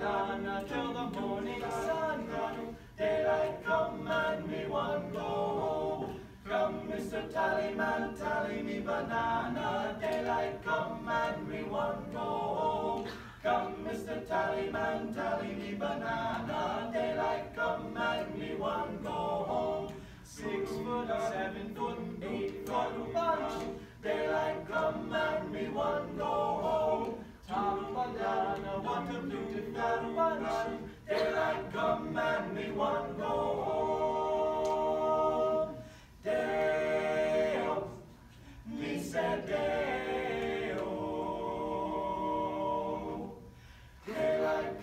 gone until the morning sun gone. Daylight come and me one go home. Come, Mr. Tallyman, tally me banana. Daylight come and me one go home. Come, Mr. Tallyman, tally me banana. Daylight come and me one go home. Six foot, seven foot, eight foot, bunch.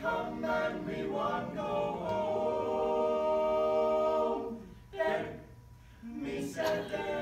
come and we won't go home. Then, me said